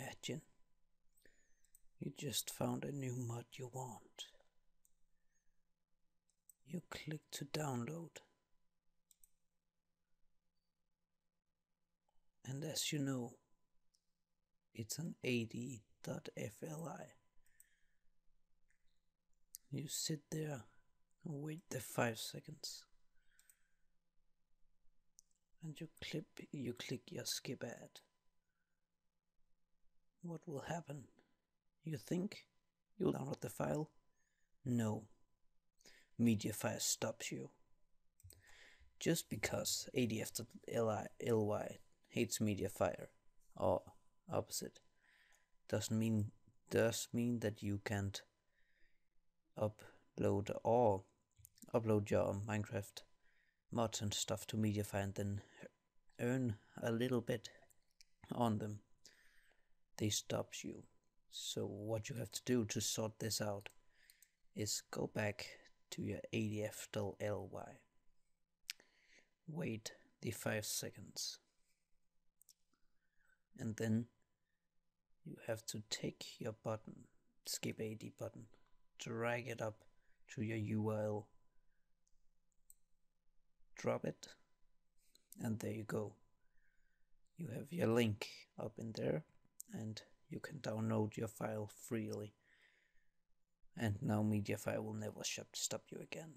Imagine you just found a new mod you want. You click to download. And as you know, it's an ADF.ly. You sit there and wait the five seconds. And you clip you click your skip ad. What will happen? You think you'll download the file? No. Mediafire stops you. Just because ADF.ly hates Mediafire, or opposite, doesn't mean does mean that you can't upload or upload your Minecraft mods and stuff to Mediafire and then earn a little bit on them. They stops you. So what you have to do to sort this out is go back to your ADF.ly. Wait the 5 seconds. And then you have to take your button, skip AD button, drag it up to your URL, drop it, and there you go. You have your link up in there, and you can download your file freely. And now Mediafire will never stop you again.